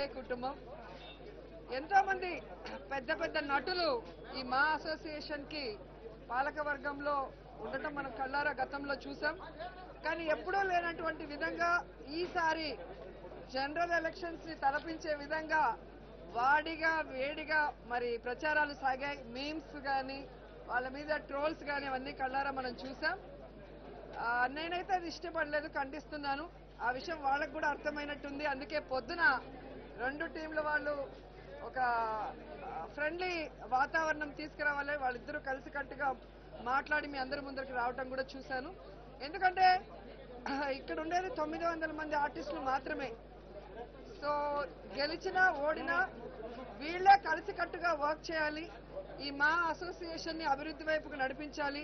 కుటుంబం. ఎంతో మంది పెద్ద పెద్ద నటులు ఈ మా అసోసియేషన్కి పాలకవర్గంలో ఉండటం మనం కళ్ళారా గతంలో చూసాం. కానీ ఎప్పుడూ లేనటువంటి విధంగా ఈసారి జనరల్ ఎలక్షన్స్ని తలపించే విధంగా వాడిగా వేడిగా మరి ప్రచారాలు సాగాయి. మీమ్స్ కానీ వాళ్ళ మీద ట్రోల్స్ కానీ అవన్నీ కళ్ళారా మనం చూసాం. ఆ, నేనైతే అది ఇష్టపడలేదు ఖండిస్తున్నాను. ఆ విషయం వాళ్ళకు కూడా అర్థమైనట్టుంది. అందుకే పొద్దున రెండు టీంల వాళ్ళు ఒక ఫ్రెండ్లీ వాతావరణం తీసుకురావాలి. వాళ్ళిద్దరూ కలిసికట్టుగా మాట్లాడి మీ అందరి ముందరికి రావటం కూడా చూశాను. ఎందుకంటే ఇక్కడ ఉండేది తొమ్మిది వందల మంది ఆర్టిస్టులు మాత్రమే. సో గెలిచినా ఓడినా వీళ్ళే కలిసికట్టుగా వర్క్ చేయాలి. ఈ మా అసోసియేషన్ని అభివృద్ధి వైపుకు నడిపించాలి.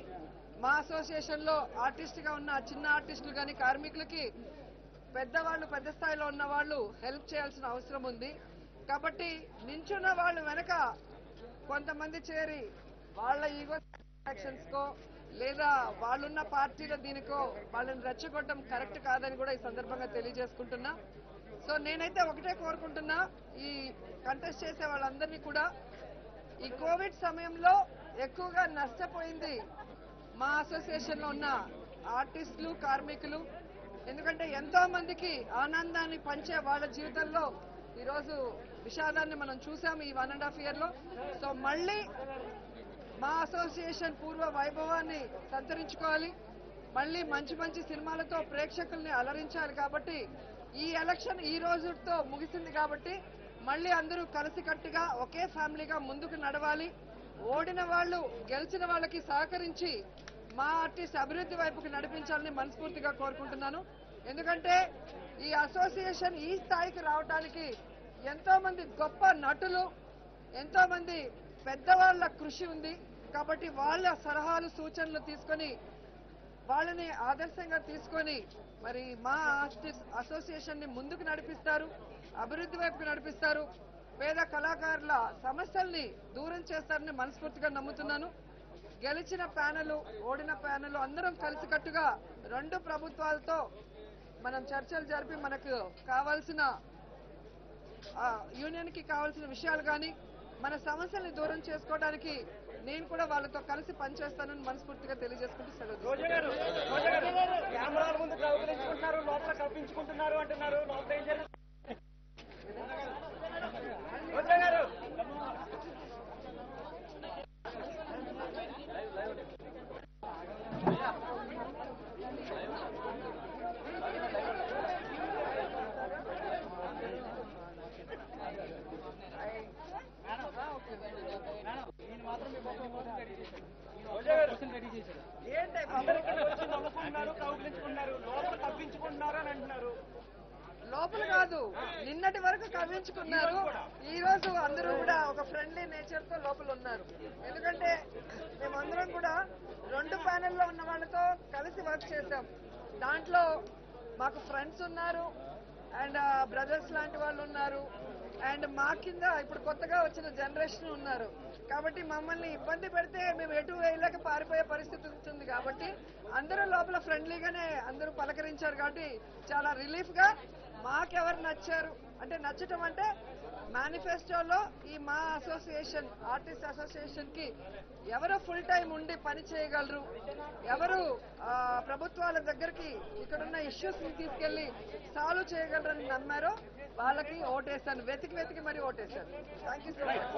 మా అసోసియేషన్లో ఆర్టిస్ట్గా ఉన్న చిన్న ఆర్టిస్టులు కానీ కార్మికులకి పెద్దవాళ్ళు పెద్ద స్థాయిలో ఉన్న వాళ్ళు హెల్ప్ చేయాల్సిన అవసరం ఉంది. కాబట్టి నించున్న వాళ్ళు వెనక కొంతమంది చేరి వాళ్ళ ఈగో యాక్షన్స్ కో లేదా వాళ్ళున్న పార్టీలో దీనికో వాళ్ళని రెచ్చగొట్టడం కరెక్ట్ కాదని కూడా ఈ సందర్భంగా తెలియజేసుకుంటున్నా. సో నేనైతే ఒకటే కోరుకుంటున్నా ఈ కంటెస్ట్ చేసే వాళ్ళందరినీ కూడా. ఈ కోవిడ్ సమయంలో ఎక్కువగా నష్టపోయింది మా అసోసియేషన్లో ఉన్న ఆర్టిస్టులు కార్మికులు. ఎందుకంటే ఎంతో మందికి ఆనందాన్ని పంచే వాళ్ళ జీవితంలో ఈరోజు విషాదాన్ని మనం చూసాం ఈ వన్ అండ్ హాఫ్ ఇయర్లో. సో మళ్ళీ మా అసోసియేషన్ పూర్వ వైభవాన్ని సంతరించుకోవాలి. మళ్ళీ మంచి మంచి సినిమాలతో ప్రేక్షకుల్ని అలరించాలి కాబట్టి ఈ ఎలక్షన్ ఈ రోజుతో ముగిసింది కాబట్టి మళ్ళీ అందరూ కలిసికట్టుగా ఒకే ఫ్యామిలీగా ముందుకు నడవాలి. ఓడిన వాళ్ళు గెలిచిన వాళ్ళకి సహకరించి మా ఆర్టిస్ట్ అభివృద్ధి వైపుకి నడిపించాలని మనస్ఫూర్తిగా కోరుకుంటున్నాను. ఎందుకంటే ఈ అసోసియేషన్ ఈ స్థాయికి రావడానికి ఎంతో మంది గొప్ప నటులు ఎంతో మంది పెద్దవాళ్ళ కృషి ఉంది. కాబట్టి వాళ్ళ సలహాలు సూచనలు తీసుకొని వాళ్ళని ఆదర్శంగా తీసుకొని మరి మా ఆర్టిస్ట్ అసోసియేషన్ని ముందుకు నడిపిస్తారు అభివృద్ధి వైపుకు నడిపిస్తారు. పేద కళాకారుల సమస్యల్ని దూరం చేస్తారని మనస్ఫూర్తిగా నమ్ముతున్నాను. గెలిచిన ప్యానెల్ ఓడిన ప్యానెల్ అందరం కలిసికట్టుగా రెండు ప్రభుత్వాలతో మనం చర్చలు జరిపి మనకు కావాల్సిన యూనియన్కి కావాల్సిన విషయాలు కానీ మన సమస్యల్ని దూరం చేసుకోవడానికి నేను కూడా వాళ్ళతో కలిసి పనిచేస్తానని మనస్ఫూర్తిగా తెలియజేసుకుంటూ సెలవు తీసుకుంటున్నాను. రోజా గారు రోజా గారు కెమెరాల ముందు కౌగులించుకుంటున్నారు లోపల కప్పించుకుంటున్నారు అంటున్నారు లోపల ఏం జరుగుతుంది రోజా గారు ఏంటి? ఇక్కడ వచ్చి నవ్వుకుంటున్నారు కౌగులించుకుంటున్నారు లోపల కప్పించుకుంటున్నారు అని అంటున్నారు. లోపల కాదు నిన్నటి వరకు కవ్వించుకున్నారు. ఈ రోజు అందరూ కూడా ఒక ఫ్రెండ్లీ నేచర్తో లోపల ఉన్నారు. ఎందుకంటే మేమందరం కూడా రెండు ప్యానెల్లో ఉన్న వాళ్ళతో కలిసి వర్క్ చేసాం దాంట్లో మాకు ఫ్రెండ్స్ ఉన్నారు. అండ్ బ్రదర్స్ లాంటి వాళ్ళు ఉన్నారు. అండ్ మా కింద ఇప్పుడు కొత్తగా వచ్చిన జనరేషన్ ఉన్నారు. కాబట్టి మమ్మల్ని ఇబ్బంది పెడితే మేము ఎటు వేయలేక పారిపోయే పరిస్థితి ఉంటుంది కాబట్టి అందరూ లోపల ఫ్రెండ్లీగానే అందరూ పలకరించారు కాబట్టి చాలా రిలీఫ్గా మాకెవరు నచ్చారు? అంటే నచ్చటం అంటే మేనిఫెస్టోలో ఈ మా అసోసియేషన్ ఆర్టిస్ట్ అసోసియేషన్కి ఎవరు ఫుల్ టైం ఉండి పని చేయగలరు. ఎవరు ప్రభుత్వాల దగ్గరికి ఇక్కడున్న ఇష్యూస్ని తీసుకెళ్ళి సాల్వ్ చేయగలరని నమ్మారో వాళ్ళకి ఓటేశాను వెతికి వెతికి మరి ఓటేశాను థ్యాంక్ యూ సో మచ్